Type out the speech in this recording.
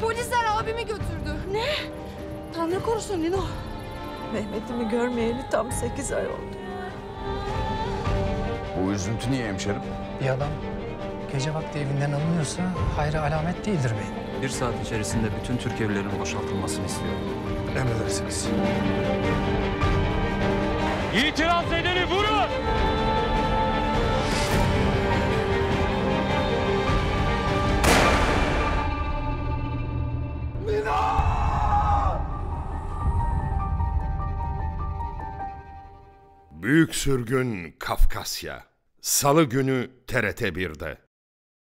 Polisler abimi götürdü. Ne? Tanrı korusun Lino. Mehmet'imi görmeyeli tam sekiz ay oldu. Bu üzüntü niye hemşerim? Bir adam gece vakti evinden alınıyorsa hayra alamet değildir beyim. Bir saat içerisinde bütün Türk evlerinin boşaltılmasını istiyorum. Emredersiniz. İtiraz edeni vurun! Büyük Sürgün Kafkasya. Salı günü TRT 1'de